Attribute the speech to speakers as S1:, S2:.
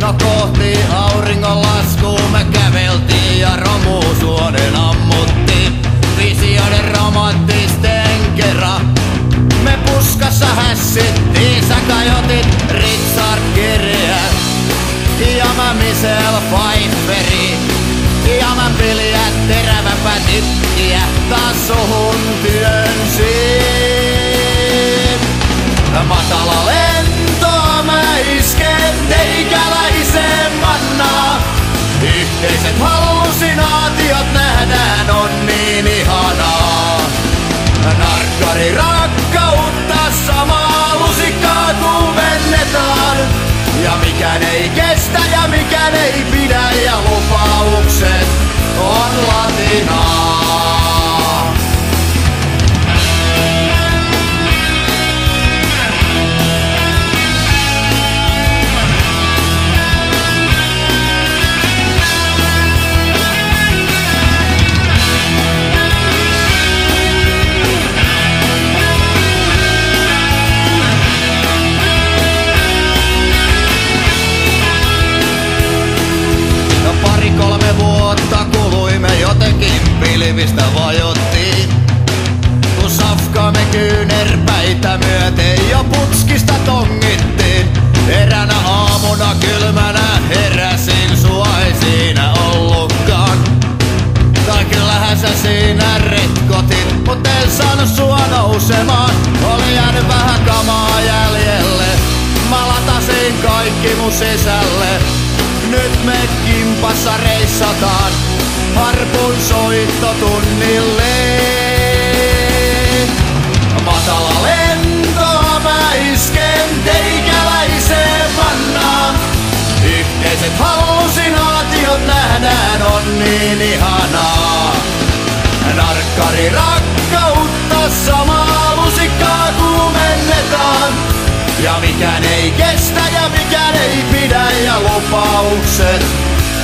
S1: No kohti auringon laskuu me käveltiin ja romusuonen ammuttiin. Visioiden romanttisten kerran. Me puskassa hässittiin, sä kajotit Richard Kirjät. Ja mä Michelle Pfeifferi. Ja mä piljät teräväpä tykkiä taas suhun mikään ei pidä ja lupaukset on latinaa. Kimpassa reissataan, harpun soitto tunnille. Matala lento mä isken teikäläiseen mannaan. Yhteiset hallusinaatiot nähdään on niin ihanaa. Narkkari rakkautta samaa lusikkaa kuumennetaan. Ja mikään ei kestä ja mikään ei pidä ja lupaukset.